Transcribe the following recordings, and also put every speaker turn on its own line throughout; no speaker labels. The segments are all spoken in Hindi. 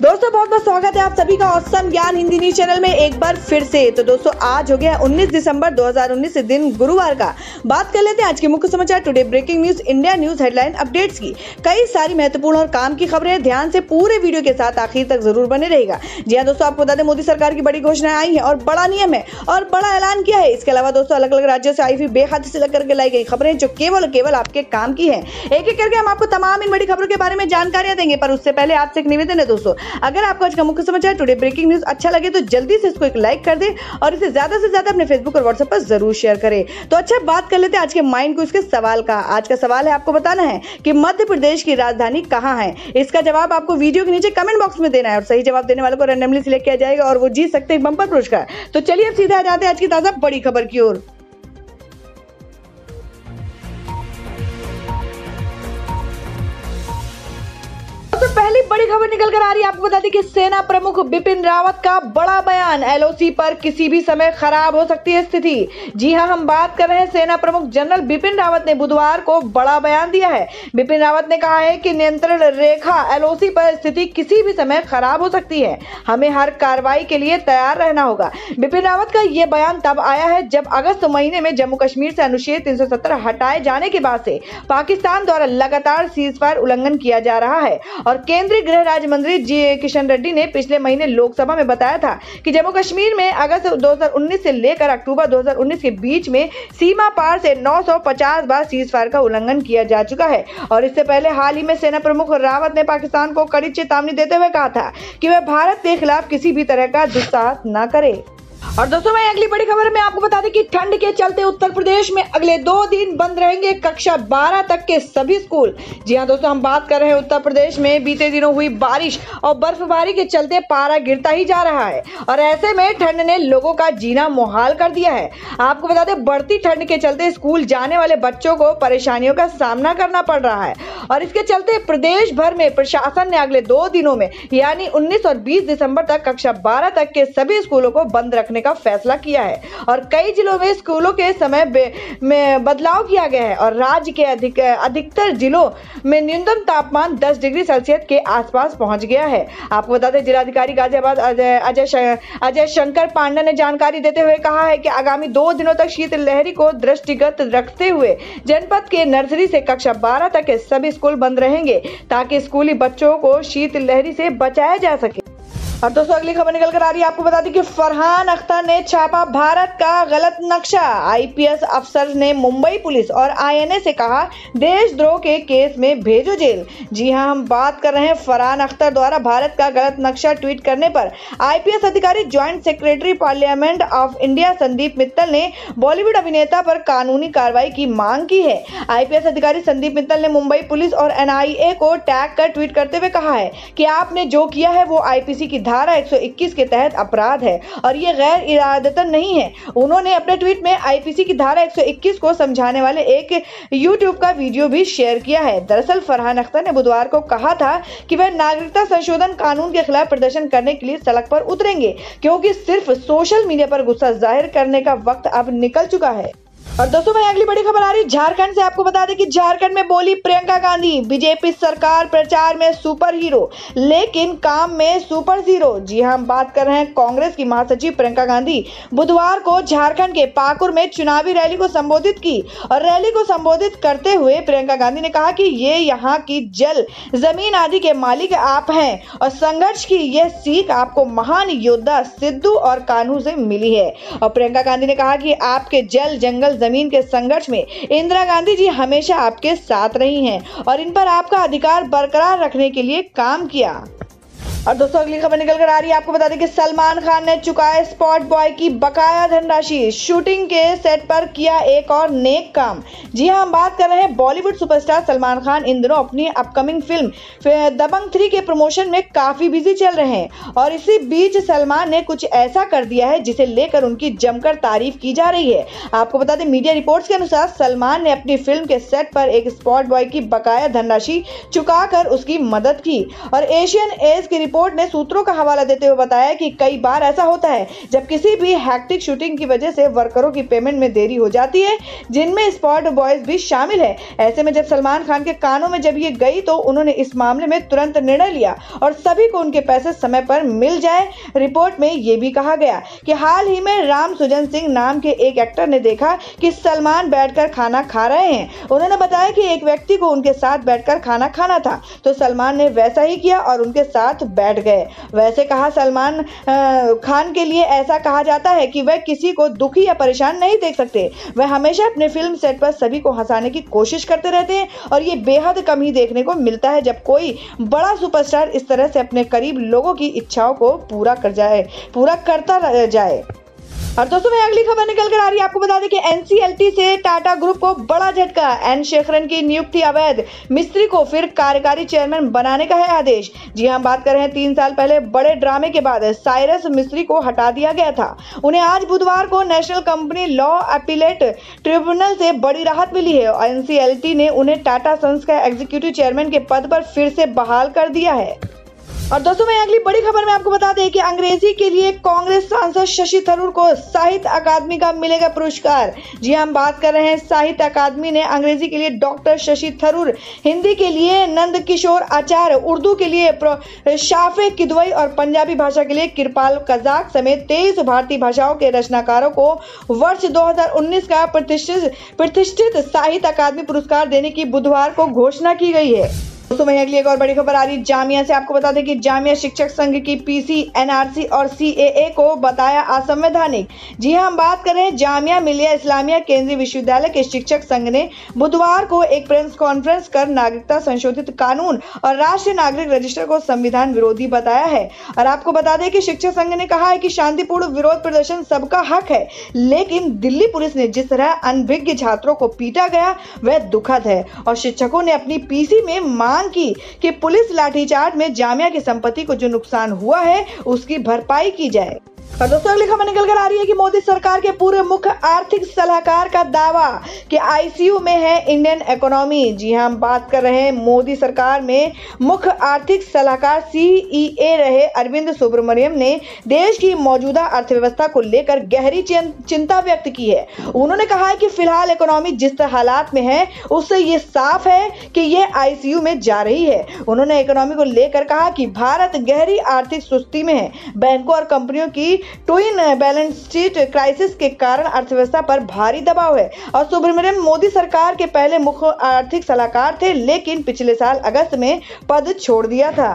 दोस्तों, बहुत बहुत स्वागत है आप सभी का औसम ज्ञान हिंदी न्यूज़ चैनल में एक बार फिर से। तो दोस्तों, आज हो गया 19 दिसंबर 2019 से दिन गुरुवार का। बात कर लेते हैं आज के मुख्य समाचार, today breaking news, India news headline updates की। कई सारी महत्वपूर्ण और काम की खबरें ध्यान से पूरे वीडियो के साथ आखिर तक ज़रूर बने रहेगा। जी हाँ दोस्तों, आपको बता दें, मोदी सरकार की बड़ी घोषणाएँ आई है और बड़ा नियम है और बड़ा ऐलान किया है। इसके अलावा, दोस्तों अलग अलग राज्यों से आई हुई बेहद से लग करके लाई गई खबरें जो केवल केवल आपके काम की है। एक एक करके हम आपको तमाम इन बड़ी खबरों के बारे में जानकारियाँ देंगे, पर उससे पहले आपसे एक निवेदन है, दोस्तों अगर आपको आज का मुख्य समाचार टुडे ब्रेकिंग न्यूज़ अच्छा लगे तो जल्दी से इसको एक लाइक कर दे और इसे ज़्यादा से ज़्यादा अपने फेसबुक और व्हाट्सएप पर ज़रूर शेयर करें। तो अच्छा बात कर लेते हैं आज के माइंड को इसके सवाल का। आज का सवाल है, आपको बताना है कि मध्य प्रदेश की राजधानी कहाँ है? इसका जवाब आपको वीडियो के नीचे कमेंट बॉक्स में देना है और सही जवाब देने वालों को रैंडमली सिलेक्ट किया जाएगा और वो जीत सकते हैं बंपर पुरस्कार। तो चलिए अब सीधा जाते हैं आज की ताज़ा बड़ी खबर की ओर। सबसे पहली बड़ी खबर निकल कर आ रही है। आपको बता दें कि सेना प्रमुख बिपिन रावत का बड़ा बयान, एलओसी पर किसी भी समय खराब हो सकती है स्थिति। जी हाँ, हम बात कर रहे हैं सेना प्रमुख जनरल बिपिन रावत ने बुधवार को बड़ा बयान दिया है। बिपिन रावत ने कहा है कि नियंत्रण रेखा, एलओसी पर स्थिति किसी भी समय खराब हो सकती है। हमें हर कार्रवाई के लिए तैयार रहना होगा। बिपिन रावत का यह बयान तब आया है जब अगस्त महीने में जम्मू कश्मीर से अनुच्छेद 370 हटाए जाने के बाद से पाकिस्तान द्वारा लगातार सीज फायर उल्लंघन किया जा रहा है। और केंद्रीय गृह राज्य मंत्री जी किशन रेड्डी ने पिछले महीने लोकसभा में बताया था कि जम्मू कश्मीर में अगस्त 2019 से लेकर अक्टूबर 2019 के बीच में सीमा पार से 950 बार सीज फायर का उल्लंघन किया जा चुका है। और इससे पहले हाल ही में सेना प्रमुख रावत ने पाकिस्तान को कड़ी चेतावनी देते हुए कहा था कि वह भारत के खिलाफ किसी भी तरह का दुस्साहस न करे। और दोस्तों, मैं अगली बड़ी खबर में आपको बता दें कि ठंड के चलते उत्तर प्रदेश में अगले दो दिन बंद रहेंगे कक्षा 12 तक के सभी स्कूल। जी हाँ दोस्तों, हम बात कर रहे हैं उत्तर प्रदेश में। बीते दिनों हुई बारिश और बर्फबारी के चलते पारा गिरता ही जा रहा है और ऐसे में ठंड ने लोगों का जीना मुहाल कर दिया है। आपको बता दें, बढ़ती ठंड के चलते स्कूल जाने वाले बच्चों को परेशानियों का सामना करना पड़ रहा है और इसके चलते प्रदेश भर में प्रशासन ने अगले दो दिनों में, यानी उन्नीस और बीस दिसंबर तक कक्षा बारह तक के सभी स्कूलों को बंद रखने का फैसला किया है और कई जिलों में स्कूलों के समय में बदलाव किया गया है और राज्य के अधिक, अधिकतर जिलों में न्यूनतम तापमान 10 डिग्री सेल्सियस के आसपास पहुँच गया है। आपको बता दें, जिलाधिकारी गाजियाबाद अजय अजय शंकर पांडा ने जानकारी देते हुए कहा है कि आगामी दो दिनों तक शीत लहरी को दृष्टिगत रखते हुए जनपद के नर्सरी से कक्षा बारह तक के सभी स्कूल बंद रहेंगे ताकि स्कूली बच्चों को शीत लहरी से बचाया जा सके। और दोस्तों, अगली खबर निकल कर आ रही है। आपको बता दें कि फरहान अख्तर ने छापा भारत का गलत नक्शा। आईपीएस अफसर ने मुंबई पुलिस और आईएनए से कहा, देशद्रोह के केस में भेजो जेल। जी हाँ, हम बात कर रहे हैं फरहान अख्तर द्वारा भारत का गलत नक्शा ट्वीट करने पर। आईपीएस अधिकारी joint secretary parliament of India Sandeep Mittal ने बॉलीवुड अभिनेता पर कानूनी कार्रवाई की मांग की है। आईपीएस अधिकारी संदीप मित्तल ने मुंबई पुलिस और एनआईए को टैग कर ट्वीट करते हुए कहा है कि आपने जो किया है, वो आईपीसी की धारा 121 के तहत अपराध है और ये गैर इरादतन नहीं है। उन्होंने अपने ट्वीट में आईपीसी की धारा 121 को समझाने वाले एक यूट्यूब का वीडियो भी शेयर किया है। दरअसल फरहान अख्तर ने बुधवार को कहा था कि वह नागरिकता संशोधन कानून के खिलाफ प्रदर्शन करने के लिए सड़क पर उतरेंगे, क्योंकि सिर्फ़ सोशल मीडिया पर गुस्सा ज़ाहिर करने का वक्त अब निकल चुका है। और दोस्तों, भाई, अगली बड़ी खबर आ रही झारखंड से आपको बता दें कि झारखंड में बोली प्रियंका गांधी। बीजेपी सरकार प्रचार में सुपर हीरो लेकिन काम में सुपर ज़ीरो जी हाँ हम बात कर रहे हैं कांग्रेस की महासचिव प्रियंका गांधी। बुधवार को झारखंड के पाकुर में चुनावी रैली को संबोधित की और रैली को संबोधित करते हुए प्रियंका गांधी ने कहा कि ये यहाँ की जल ज़मीन आदि के मालिक आप हैं और संघर्ष की यह सीख आपको महान योद्धा सिद्धू और कानू से मिली है। और प्रियंका गांधी ने कहा कि आपके जल जंगल ज़मीन के संघर्ष में इंदिरा गांधी जी हमेशा आपके साथ रही हैं और इन पर आपका अधिकार बरकरार रखने के लिए काम किया। और दोस्तों, अगली खबर निकल कर आ रही है। आपको बता दें कि सलमान खान ने चुकाए स्पॉट बॉय की बकाया धनराशि। शूटिंग के सेट पर किया एक और नेक काम। जी हाँ हम बात कर रहे हैं बॉलीवुड सुपरस्टार सलमान खान। इन दिनों अपनी अपकमिंग फ़िल्म दबंग थ्री के प्रमोशन में काफ़ी बिज़ी चल रहे हैं। और इसी बीच सलमान ने कुछ ऐसा कर दिया है जिसे लेकर उनकी जमकर तारीफ़ की जा रही है। आपको बता दें, मीडिया रिपोर्ट्स के अनुसार सलमान ने अपनी फ़िल्म के सेट पर एक स्पॉट बॉय की बकाया धनराशि चुकाकर उसकी मदद की। और एशियन एज की रिपोर्ट ने सूत्रों का हवाला देते हुए बताया कि कई बार ऐसा होता है, जब किसी भी हैक्टिक शूटिंग की वजह से वर्करों की पेमेंट में देरी हो जाती है, जिनमें स्पॉट बॉयज़ भी शामिल है। ऐसे में जब सलमान खान के कानों में जब ये गई तो उन्होंने इस मामले में तुरंत निर्णय लिया और सभी को उनके पैसे समय पर मिल जाए। रिपोर्ट में ये भी कहा गया कि हाल ही में राम सुजन सिंह नाम के एक एक्टर ने देखा कि सलमान बैठकर खाना खा रहे हैं। उन्होंने बताया कि एक व्यक्ति को उनके साथ बैठकर खाना खाना था तो सलमान ने वैसा ही किया और उनके साथ बैठ गए। वैसे कहा सलमान खान के लिए ऐसा कहा जाता है कि वह किसी को दुखी या परेशान नहीं देख सकते। वह हमेशा अपने फ़िल्म सेट पर सभी को हंसाने की कोशिश करते रहते हैं और ये बेहद कम ही देखने को मिलता है जब कोई बड़ा सुपरस्टार इस तरह से अपने करीब लोगों की इच्छाओं को पूरा कर जाए, पूरा करता जाए। और दोस्तों, मैं अगली खबर निकल कर आ रही है। आपको बता दें कि एनसीएलटी से टाटा ग्रुप को बड़ा झटका। एन शेखरन की नियुक्ति अवैध। मिस्त्री को फिर कार्यकारी चेयरमैन बनाने का है आदेश। जी हम बात कर रहे हैं तीन साल पहले बड़े ड्रामे के बाद। साइरस मिस्त्री को हटा दिया गया था। उन्हें आज बुधवार को national company law appellate tribunal से बड़ी राहत मिली है एनसीएलटी ने उन्हें टाटा सन्स का एग्जीक्यूटिव चेयरमैन के पद पर फिर से बहाल कर दिया है। और दोस्तों, मैं अगली बड़ी खबर में आपको बता दें कि अंग्रेज़ी के लिए कांग्रेस सांसद शशि थरूर को साहित्य अकादमी का मिलेगा पुरस्कार। जी हम बात कर रहे हैं, साहित्य अकादमी ने अंग्रेज़ी के लिए डॉक्टर शशि थरूर, हिंदी के लिए नंद किशोर आचार्य, उर्दू के लिए शाफे किदवई और पंजाबी भाषा के लिए किरपाल कजाक समेत तेईस भारतीय भाषाओं के रचनाकारों को वर्ष 2019 का प्रतिष्ठित प्रतिष्ठित साहित्य अकादमी पुरस्कार देने की बुधवार को घोषणा की गई है। दोस्तों, वहीं अगली एक और बड़ी खबर आ रही जामिया से आपको बता दें कि जामिया शिक्षक संघ की पीसी, एनआरसी और सीएए को बताया असंवैधानिक। जी हम बात कर रहे हैं जामिया मिलिया इस्लामिया केंद्रीय विश्वविद्यालय के शिक्षक संघ ने बुधवार को एक प्रेस कॉन्फ्रेंस कर नागरिकता संशोधित कानून और राष्ट्रीय नागरिक रजिस्टर को संविधान विरोधी बताया है। और आपको बता दें कि शिक्षक संघ ने कहा है कि शांतिपूर्ण विरोध प्रदर्शन सबका हक है, लेकिन दिल्ली पुलिस ने जिस तरह अनभिज्ञ छात्रों को पीटा गया, वह दुखद है। और शिक्षकों ने अपनी पीसी में मांग मांग की कि पुलिस लाठीचार्ज में जामिया की संपत्ति को जो नुकसान हुआ है, उसकी भरपाई की जाए। और दोस्तों अगली खबर निकल कर आ रही है कि मोदी सरकार के पूरे मुख्य आर्थिक सलाहकार का दावा कि आईसीयू में है इंडियन इकोनॉमी। जी हाँ हम बात कर रहे हैं मोदी सरकार में मुख्य आर्थिक सलाहकार सीईए रहे अरविंद सुब्रमण्यम ने। देश की मौजूदा अर्थव्यवस्था को लेकर गहरी चिंता व्यक्त की है। उन्होंने कहा है कि फ़िलहाल इकोनॉमी जिस हालात में है, उससे ये साफ़ है कि यह आईसीयू में जा रही है। उन्होंने इकोनॉमी को लेकर कहा कि भारत गहरी आर्थिक सुस्ती में है। बैंकों और कंपनियों की ट्विन बैलेंस शीट क्राइसिस के कारण अर्थव्यवस्था पर भारी दबाव है। और सुब्रमण्यम मोदी सरकार के पहले मुख्य आर्थिक सलाहकार थे, लेकिन पिछले साल अगस्त में पद छोड़ दिया था।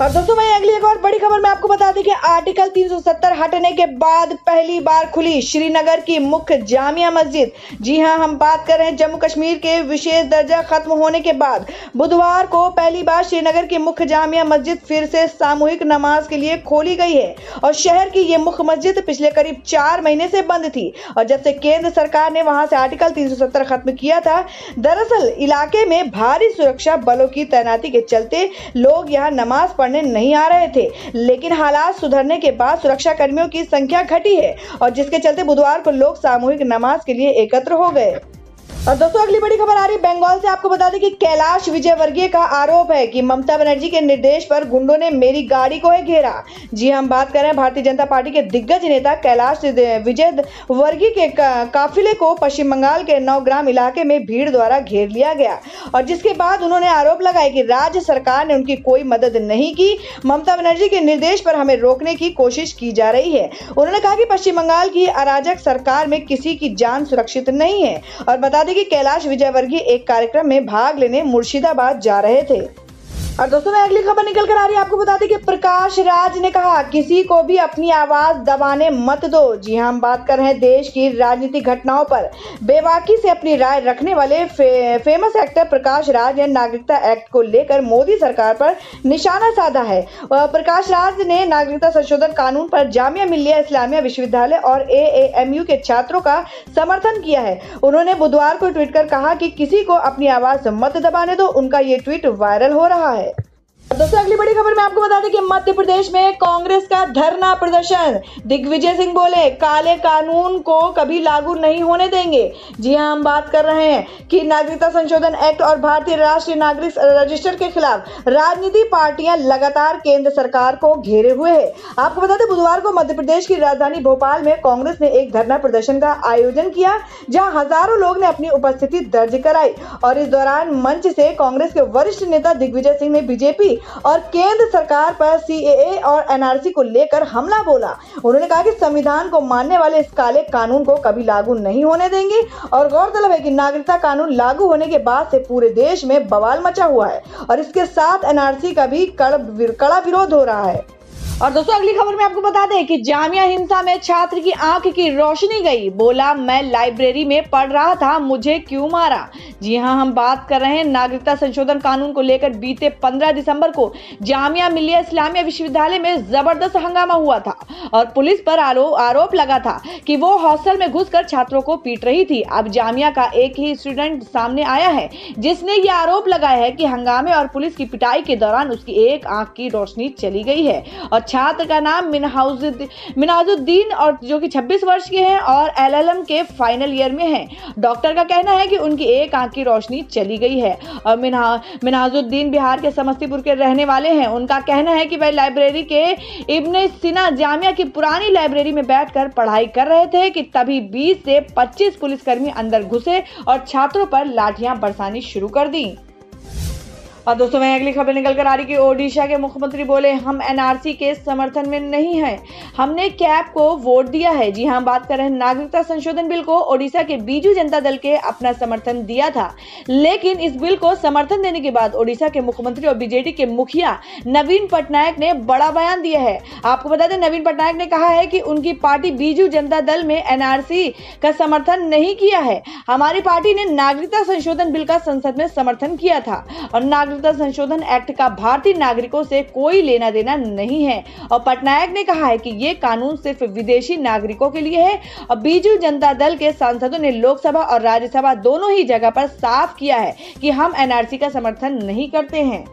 और दोस्तों मैं अगली एक और बड़ी खबर में आपको बता दें कि आर्टिकल 370 हटने के बाद पहली बार खुली श्रीनगर की मुख्य जामिया मस्जिद। जी हाँ, हम बात कर रहे हैं जम्मू कश्मीर के विशेष दर्जा खत्म होने के बाद। बुधवार को पहली बार श्रीनगर की मुख्य जामिया मस्जिद फिर से सामूहिक नमाज़ के लिए खोली गई है और शहर की ये मुख्य मस्जिद पिछले करीब चार महीने से बंद थी। और जब से केंद्र सरकार ने वहाँ से आर्टिकल तीन सौ सत्तर खत्म किया था, दरअसल इलाके में भारी सुरक्षा बलों की तैनाती के चलते लोग यहाँ नमाज़ पढ़ पढ़ने नहीं आ रहे थे, लेकिन हालात सुधरने के बाद सुरक्षा कर्मियों की संख्या घटी है और जिसके चलते बुधवार को लोग सामूहिक नमाज़ के लिए एकत्र हो गए। और दोस्तों, अगली बड़ी खबर आ रही है बंगाल से। आपको बता दें कि कैलाश विजयवर्गीय का आरोप है कि ममता बनर्जी के निर्देश पर गुंडों ने मेरी गाड़ी को है घेरा। जी हम बात कर रहे हैं भारतीय जनता पार्टी के दिग्गज नेता कैलाश विजय वर्गीय के काफिले को पश्चिम बंगाल के नवग्राम इलाके में भीड़ द्वारा घेर लिया गया। और जिसके बाद उन्होंने आरोप लगाया कि राज्य सरकार ने उनकी कोई मदद नहीं की। ममता बनर्जी के निर्देश पर हमें रोकने की कोशिश की जा रही है। उन्होंने कहा कि पश्चिम बंगाल की अराजक सरकार में किसी की जान सुरक्षित नहीं है। और बता दें कि कैलाश विजयवर्गीय एक कार्यक्रम में भाग लेने मुर्शिदाबाद जा रहे थे। और दोस्तों मैं अगली खबर निकल कर आ रही है। आपको बता दें कि प्रकाश राज ने कहा किसी को भी अपनी आवाज़ दबाने मत दो। जी हाँ हम बात कर रहे हैं देश की राजनीतिक घटनाओं पर। बेवाकी से अपनी राय रखने वाले फे, फ़ेमस एक्टर प्रकाश राज ने नागरिकता एक्ट को लेकर मोदी सरकार पर निशाना साधा है। प्रकाश राज ने नागरिकता संशोधन कानून पर जामिया मिल्लिया इस्लामिया विश्वविद्यालय और ए के छात्रों का समर्थन किया है। उन्होंने बुधवार को ट्वीट कर कहा कि किसी को अपनी आवाज़ मत दबाने दो। उनका ये ट्वीट वायरल हो रहा है। दोस्तों अगली बड़ी खबर में आपको बता दें कि मध्य प्रदेश में कांग्रेस का धरना प्रदर्शन। दिग्विजय सिंह बोले, काले कानून को कभी लागू नहीं होने देंगे। जी हाँ, हम बात कर रहे हैं कि नागरिकता संशोधन एक्ट और भारतीय राष्ट्रीय नागरिक रजिस्टर के खिलाफ राजनीति पार्टियाँ लगातार केंद्र सरकार को घेरे हुए है। आपको बता दें, बुधवार को मध्य प्रदेश की राजधानी भोपाल में कांग्रेस ने एक धरना प्रदर्शन का आयोजन किया, जहाँ हज़ारों लोग ने अपनी उपस्थिति दर्ज कराई और इस दौरान मंच से कांग्रेस के वरिष्ठ नेता दिग्विजय सिंह ने बीजेपी और केंद्र सरकार पर सीएए और एनआरसी को लेकर हमला बोला। उन्होंने कहा कि संविधान को मानने वाले इस काले कानून को कभी लागू नहीं होने देंगे और गौरतलब है कि नागरिकता कानून लागू होने के बाद से पूरे देश में बवाल मचा हुआ है और इसके साथ एनआरसी का भी कड़ा विरोध हो रहा है। और दोस्तों, अगली खबर में आपको बता दें कि जामिया हिंसा में छात्र की आँख की रोशनी गई। बोला, मैं लाइब्रेरी में पढ़ रहा था, मुझे क्यों मारा? जी हाँ, हम बात कर रहे हैं नागरिकता संशोधन कानून को लेकर। बीते 15 दिसंबर को जामिया मिलिया इस्लामिया विश्वविद्यालय में ज़बरदस्त हंगामा हुआ था और पुलिस पर आरोप आरोप लगा था कि वो हॉस्टल में घुसकर छात्रों को पीट रही थी। अब जामिया का एक ही स्टूडेंट सामने आया है, जिसने ये आरोप लगाया है कि हंगामे और पुलिस की पिटाई के दौरान उसकी एक आँख की रोशनी चली गई है और छात्र का नाम मिनाजुद्दीन और जो कि 26 वर्ष के हैं और एलएलएम के फाइनल ईयर में हैं। डॉक्टर का कहना है कि उनकी एक आँख की रोशनी चली गई है और मिना मिनाजुद्दीन बिहार के समस्तीपुर के रहने वाले हैं। उनका कहना है कि वह लाइब्रेरी के इब्न सिना जामिया की पुरानी लाइब्रेरी में बैठकर पढ़ाई कर रहे थे कि तभी 20 से 25 पुलिसकर्मी अंदर घुसे और छात्रों पर लाठियाँ बरसानी शुरू कर दी। और दोस्तों, मैं अगली खबर निकल कर आ रही कि ओडिशा के मुख्यमंत्री बोले, हम एनआरसी के समर्थन में नहीं है। हमने कैप को वोट दिया है। जी हाँ बात कर रहे हैं नागरिकता संशोधन बिल को ओडिशा के बीजू जनता दल के अपना समर्थन दिया था। लेकिन इस बिल को समर्थन देने के बाद ओडिशा के मुख्यमंत्री और बीजेडी के मुखिया नवीन पटनायक ने बड़ा बयान दिया है। आपको बता दें, नवीन पटनायक ने कहा है कि उनकी पार्टी बीजू जनता दल में एनआरसी का समर्थन नहीं किया है। हमारी पार्टी ने नागरिकता संशोधन बिल का संसद में समर्थन किया था और नागरिक नागरिकता संशोधन एक्ट का भारतीय नागरिकों से कोई लेना देना नहीं है। और पटनायक ने कहा है कि ये कानून सिर्फ़ विदेशी नागरिकों के लिए है। और बीजू जनता दल के सांसदों ने लोकसभा और राज्यसभा दोनों ही जगह पर साफ़ किया है कि हम एनआरसी का समर्थन नहीं करते हैं।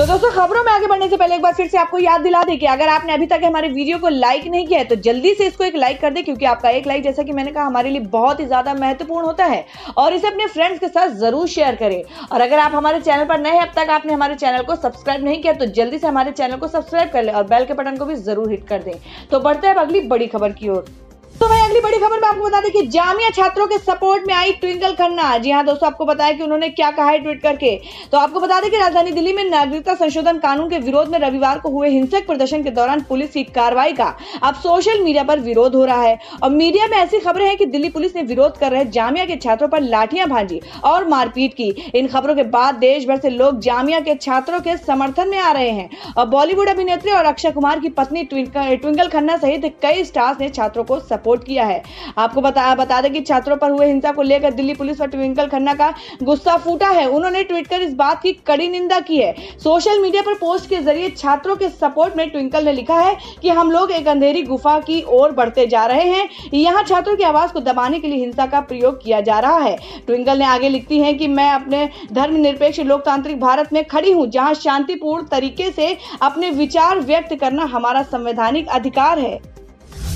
तो दोस्तों, खबरों में आगे बढ़ने से पहले एक बार फिर से आपको याद दिला दें कि अगर आपने अभी तक हमारे वीडियो को लाइक नहीं किया है तो जल्दी से इसको एक लाइक कर दे, क्योंकि आपका एक लाइक जैसा कि मैंने कहा, हमारे लिए बहुत ही ज़्यादा महत्वपूर्ण होता है। और इसे अपने फ्रेंड्स के साथ ज़रूर शेयर करें। और अगर आप हमारे चैनल पर नए अब तक आपने हमारे चैनल को सब्सक्राइब नहीं किया तो जल्दी से हमारे चैनल को सब्सक्राइब कर ले और बेल के बटन को भी ज़रूर हिट कर दें। तो बढ़ते हैं अगली बड़ी खबर की ओर। तो भाई, अगली बड़ी खबर में आपको बता दें कि जामिया छात्रों के सपोर्ट में आई ट्विंकल खन्ना। जी हाँ दोस्तों, आपको बताया कि उन्होंने क्या कहा है ट्वीट करके। तो आपको बता दें कि राजधानी दिल्ली में नागरिकता संशोधन कानून के विरोध में रविवार को हुए हिंसक प्रदर्शन के दौरान पुलिस की कार्रवाई का अब सोशल मीडिया पर विरोध हो रहा है। और मीडिया में ऐसी खबरें हैं कि दिल्ली पुलिस ने विरोध कर रहे जामिया के छात्रों पर लाठियाँ भांजी और मारपीट की। इन खबरों के बाद देश भर से लोग जामिया के छात्रों के समर्थन में आ रहे हैं। और बॉलीवुड अभिनेत्री और अक्षय कुमार की पत्नी ट्विंकल खन्ना सहित कई स्टार्स ने छात्रों को सपोर्ट किया है। आपको बता बता दें कि छात्रों पर हुए हिंसा को लेकर दिल्ली पुलिस पर ट्विंकल खन्ना का गुस्सा फूटा है। उन्होंने ट्वीट कर इस बात की कड़ी निंदा की है। सोशल मीडिया पर पोस्ट के ज़रिए छात्रों के सपोर्ट में ट्विंकल ने लिखा है कि हम लोग एक अंधेरी गुफा की ओर बढ़ते जा रहे हैं। यहाँ छात्रों की आवाज़ को दबाने के लिए हिंसा का प्रयोग किया जा रहा है। ट्विंकल ने आगे लिखती है कि मैं अपने धर्मनिरपेक्ष लोकतांत्रिक भारत में खड़ी हूँ, जहाँ शांतिपूर्ण तरीके से अपने विचार व्यक्त करना हमारा संवैधानिक अधिकार है।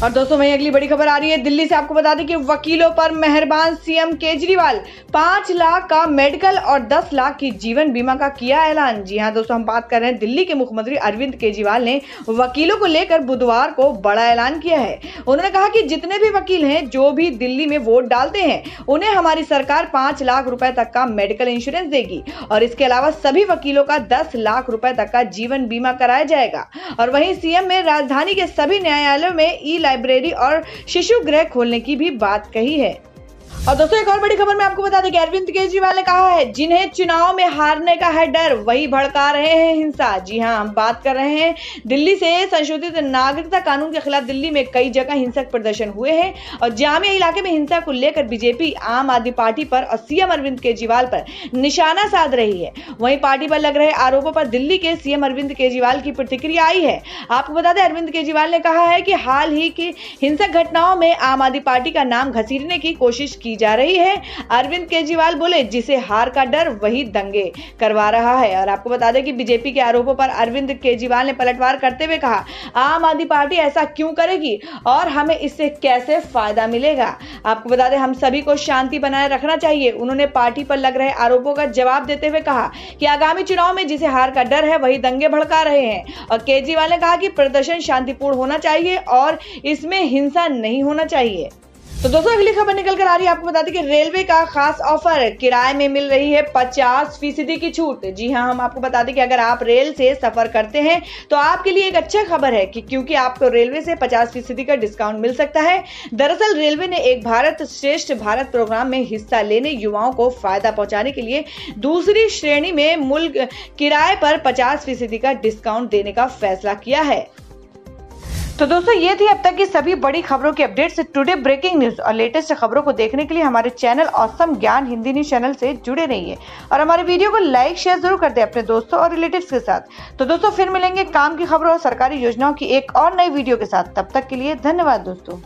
और दोस्तों, वही अगली बड़ी खबर आ रही है। दिल्ली से आपको बता दें कि वकीलों पर मेहरबान सीएम केजरीवाल। पाँच लाख का मेडिकल और दस लाख की जीवन बीमा का किया ऐलान। जी हाँ दोस्तों, हम बात कर रहे हैं दिल्ली के मुख्यमंत्री अरविंद केजरीवाल ने वकीलों को लेकर बुधवार को बड़ा ऐलान किया है। उन्होंने कहा कि जितने भी वकील हैं, जो भी दिल्ली में वोट डालते हैं, उन्हें हमारी सरकार पाँच लाख रुपए तक का मेडिकल इंश्योरेंस देगी और इसके अलावा सभी वकीलों का दस लाख रुपए तक का जीवन बीमा कराया जाएगा। और वहीं सीएम में राजधानी के सभी न्यायालयों में ई लाइब्रेरी और शिशु गृह खोलने की भी बात कही है। और दोस्तों, एक और बड़ी खबर में आपको बता दें कि अरविंद केजरीवाल ने कहा है, जिन्हें चुनाव में हारने का है डर, वही भड़का रहे हैं हिंसा। जी हाँ हम बात कर रहे हैं, दिल्ली से संशोधित नागरिकता कानून के खिलाफ दिल्ली में कई जगह हिंसक प्रदर्शन हुए हैं और जामिया इलाके में हिंसा को लेकर बीजेपी आम आदमी पार्टी पर और सीएम अरविंद केजरीवाल पर निशाना साध रही है। वही पार्टी पर लग रहे आरोपों पर दिल्ली के सीएम अरविंद केजरीवाल की प्रतिक्रिया आई है। आपको बता दें, अरविंद केजरीवाल ने कहा है कि हाल ही की हिंसक घटनाओं में आम आदमी पार्टी का नाम घसीटने की कोशिश की की जा रही है। अरविंद केजरीवाल बोले, जिसे हार का डर, वही दंगे करवा रहा है। और आपको बता दें कि बीजेपी के आरोपों पर अरविंद केजरीवाल ने पलटवार करते हुए कहा, आम आदमी पार्टी ऐसा क्यों करेगी? और हमें इससे कैसे फ़ायदा मिलेगा? आपको बता दें, हम सभी को शांति बनाए रखना चाहिए। उन्होंने पार्टी पर लग रहे आरोपों का जवाब देते हुए कहा कि आगामी चुनाव में जिसे हार का डर है, वही दंगे भड़का रहे हैं। और केजरीवाल ने कहा कि प्रदर्शन शांतिपूर्ण होना चाहिए और इसमें हिंसा नहीं होना चाहिए। तो दोस्तों, अगली खबर निकल कर आ रही है। आपको बता दें कि रेलवे का खास ऑफ़र किराए में मिल रही है पचास फ़ीसदी की छूट। जी हाँ हम आपको बता दें कि अगर आप रेल से सफ़र करते हैं तो आपके लिए एक अच्छा खबर है कि क्योंकि आपको रेलवे से पचास फ़ीसदी का डिस्काउंट मिल सकता है। दरअसल, रेलवे ने एक भारत श्रेष्ठ भारत प्रोग्राम में हिस्सा लेने युवाओं को फ़ायदा पहुँचाने के लिए दूसरी श्रेणी में मुल्क किराए पर पचास फ़ीसदी का डिस्काउंट देने का फैसला किया है। तो दोस्तों, ये थी अब तक की सभी बड़ी खबरों की अपडेट्स टुडे ब्रेकिंग न्यूज़ और लेटेस्ट खबरों को देखने के लिए हमारे चैनल औसम ज्ञान हिंदी न्यूज़ चैनल से जुड़े रहिए. और हमारे वीडियो को लाइक शेयर ज़रूर कर दे अपने दोस्तों और रिलेटिव्स के साथ. तो दोस्तों, फिर मिलेंगे काम की खबरों और सरकारी योजनाओं की एक और नई वीडियो के साथ. तब तक के लिए धन्यवाद दोस्तों.